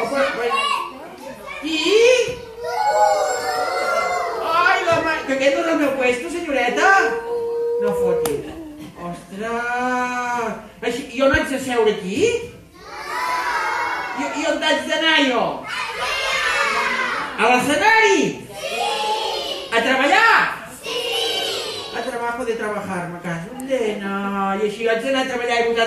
O per, per... Qui? Ai, la mà... Que aquest no és el meu puesto, senyoreta? No foti. Ostres! Així, jo no haig de seure aquí? I, i on haig d'anar jo? A l'escenari? Sí! A treballar? Sí! A trabajo de trabajar, me caso en nena. I així haig d'anar a treballar i votar